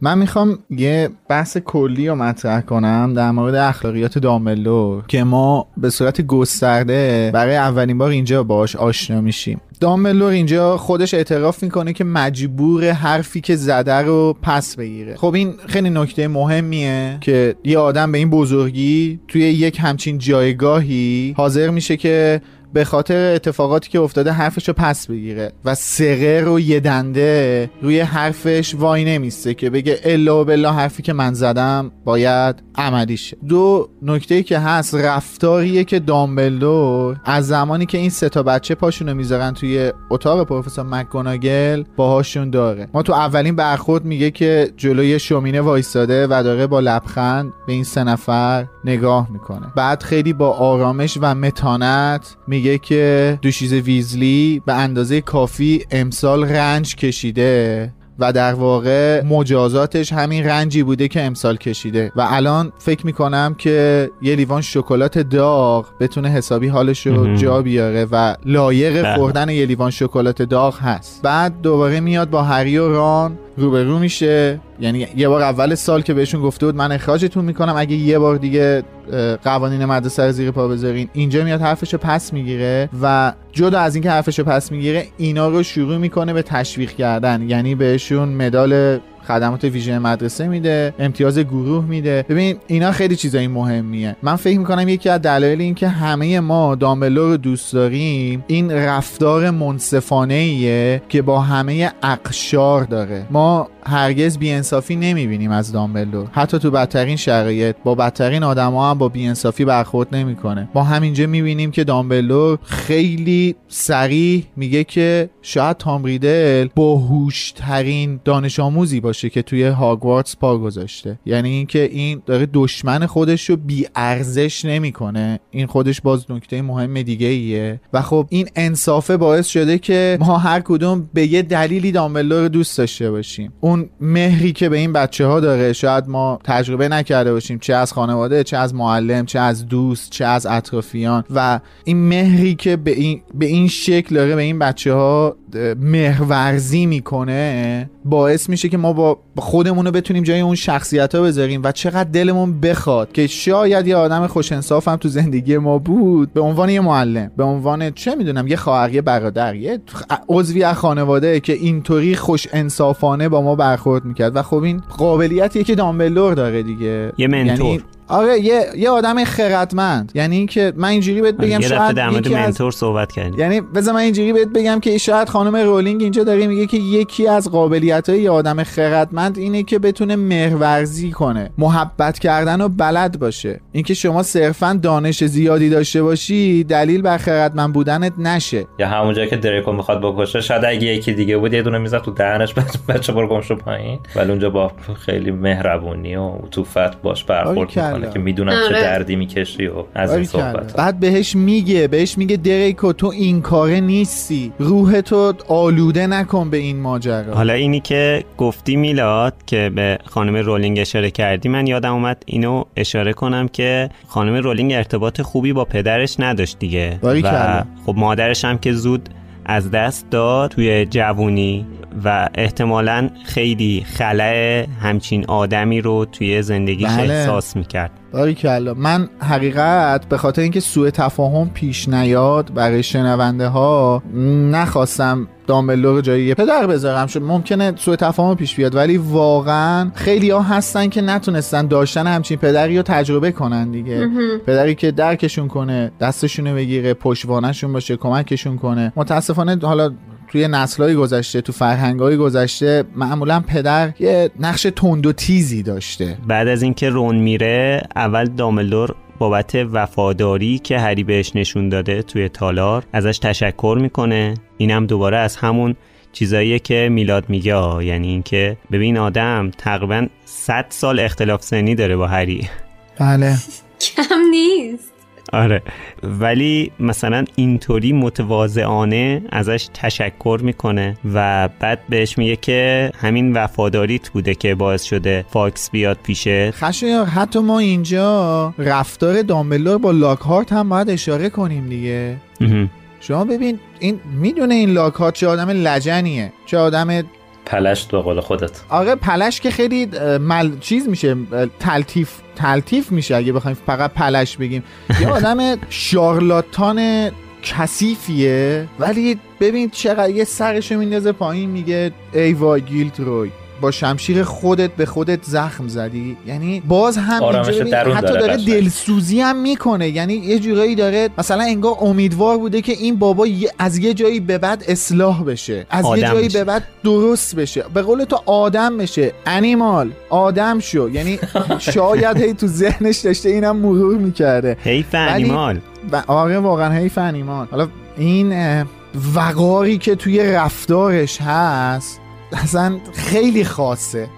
من می‌خوام یه بحث کلی رو مطرح کنم در مورد اخلاقیات دامبلور که ما به صورت گسترده برای اولین بار اینجا باش آشنا میشیم. دامبلور اینجا خودش اعتراف می‌کنه که مجبور حرفی که زده رو پس بگیره. خب این خیلی نکته مهمیه که یه آدم به این بزرگی توی یک همچین جایگاهی حاضر میشه که به خاطر اتفاقاتی که افتاده حرفش رو پس بگیره و سقه رو یه دنده روی حرفش وای نمیسته که بگه الا و بلا حرفی که من زدم باید عملی شه. دو نکته که هست رفتاریه که دامبلدور از زمانی که این سه تا بچه پاشونو می‌ذارن توی اتاق پروفسور مکگوناگل باهاشون داره. ما تو اولین برخورد میگه که جلوی شومینه وایستاده و داره با لبخند به این سه نفر نگاه می‌کنه. بعد خیلی با آرامش و متانت میگه که دوشیز ویزلی به اندازه کافی امسال رنج کشیده و در واقع مجازاتش همین رنجی بوده که امسال کشیده. و الان فکر می‌کنم که یه لیوان شکلات داغ بتونه حسابی حالش رو جا بیاره و لایق بله. خوردن یه لیوان شکلات داغ هست. بعد دوباره میاد با هری و ران روبرو میشه. یعنی یه بار اول سال که بهشون گفته بود من اخراجتون می‌کنم. اگه یه بار دیگه قوانین مدرسه رو زیر پا بذارین اینجا میاد حرفش پس می‌گیره و جدا از اینکه حرفش پس می‌گیره اینا رو شروع می‌کنه به تشویق کردن. یعنی بهشون مدال خدمات ویژه مدرسه میده امتیاز گروه میده. ببین اینا خیلی چیزای مهمیه. من فکر می‌کنم یکی از دلایل این که همه ما دامبلور رو دوست داریم این رفتار منصفانه ایه که با همه اقشار داره. ما هرگز بیانصافی نمی‌بینیم از دامبلور حتی تو بدترین شرایط با بدترین آدما هم با بیانصافی برخورد نمی‌کنه. ما همینجا می‌بینیم که دامبلور خیلی سریع میگه که شاید تام ریدل باهوشترین دانش آموزی باشه که توی هاگوارتس پا گذاشته. یعنی اینکه این داره دشمن خودش رو بی ارزش نمی‌کنه. این خودش باز نکته مهم دیگه ایه و خب این انصافه باعث شده که ما هر کدوم به یه دلیلی دامبلور رو دوست داشته باشیم. اون مهری که به این بچه ها داره شاید ما تجربه نکرده باشیم چه از خانواده چه از معلم چه از دوست چه از اطرافیان. و این مهری که به این, به این شکل داره به این بچه ها مهرورزی می‌کنه باعث میشه که ما با خودمون رو بتونیم جای اون شخصیت ها بذاریم و چقدر دلمون بخواد که شاید یه آدم خوش انصاف هم تو زندگی ما بود. به عنوان یه معلم به عنوان چه می‌دونم یه خواهر یه برادر یه عضوی از خانواده که اینطوری خوش انصافانه با ما برخورد می‌کرد. و خب این قابلیتیه که دامبلور داره دیگه. یه منتور. یعنی آره یه یه آدم خردمند. یعنی اینکه من اینجوری بهت بگم یه شاید در مورد منتور صحبت کردیم. یعنی بذار من اینجوری بهت بگم که شاید خانم رولینگ اینجا داره میگه که یکی از قابلیت های یه آدم خردمند اینه که بتونه مهرورزی کنه. محبت کردن و بلد باشه. اینکه شما صرفا دانش زیادی داشته باشی دلیل بر خردمند بودنت نشه. یا همونجا که دریکو می‌خواد بکشه شاید اگه یکی دیگه بود یه دونه می‌زد تو دهنش بچه برو گم پایین. ولی اونجا با خیلی مهربونی و عطوفت باش برخورد. می‌کنه که می‌دونم چه آره. دردی می‌کشی و از این باریکلا. صحبت بعد بهش میگه بهش میگه دریکو تو این کاره نیستی روح تو آلوده نکن به این ماجرا حالا اینی که گفتی میلاد که به خانم رولینگ اشاره کردی من یادم اومد اینو اشاره کنم که خانم رولینگ ارتباط خوبی با پدرش نداشت دیگه. و خب مادرش هم که زود از دست داد توی جوونی و احتمالا خیلی خلع همچین آدمی رو توی زندگیش بله. احساس می‌کرد. باریکلا من حقیقت به خاطر اینکه سوء تفاهم پیش نیاد برای شنونده ها نخواستم دامبلور رو جای یه پدر بذارم. شد ممکنه سوء تفاهم پیش بیاد ولی واقعا خیلی ها هستن که نتونستن داشتن همچین پدری رو تجربه کنن دیگه. پدری که درکشون کنه دستشون رو بگیره پشتوانشون باشه کمکشون کنه. متاسفانه حالا توی نسلهای گذشته تو فرهنگهای گذشته معمولا پدر یه نقش تند و تیزی داشته. بعد از اینکه رون میره اول داملدور بابت وفاداری که هری بهش نشون داده توی تالار ازش تشکر می‌کنه. اینم دوباره از همون چیزاییه که میلاد میگه آه. یعنی اینکه ببین آدم تقریبا 100 سال اختلاف سنی داره با هری. بله. کم نیست. آره. ولی مثلا اینطوری متواضعانه ازش تشکر می‌کنه و بعد بهش میگه که همین وفاداریت بوده که باعث شده فاکس بیاد پیشه خشایار حتی ما اینجا رفتار دامبلور با لاکهارت هم باید اشاره کنیم دیگه. شما ببین این می‌دونه این لاکهارت چه آدم لجنیه چه آدم پلشت به قول خودت. آره پلش که خیلی مل... چیز میشه تلتیف تلتیف میشه اگه بخوایم فقط پلش بگیم. یه آدم شارلاتان کثیفیه ولی ببین چقدر یه سرشو میندازه پایین میگه ای وای گیلت روی. با شمشیر خودت به خودت زخم زدی؟ یعنی باز هم حتی داره, داره دلسوزی هم می‌کنه. یعنی یه جورایی داره مثلا انگار امیدوار بوده که این بابا از یه جایی به بعد اصلاح بشه. از یه جایی به بعد درست بشه. به قول تو آدم بشه. انیمال آدم شو. یعنی شاید هی تو ذهنش داشته اینم مرور می‌کرده. حیف انیمال آره واقعا حیف انیمال حالا این وقاری که توی رفتارش هست اصلا خیلی خاصه.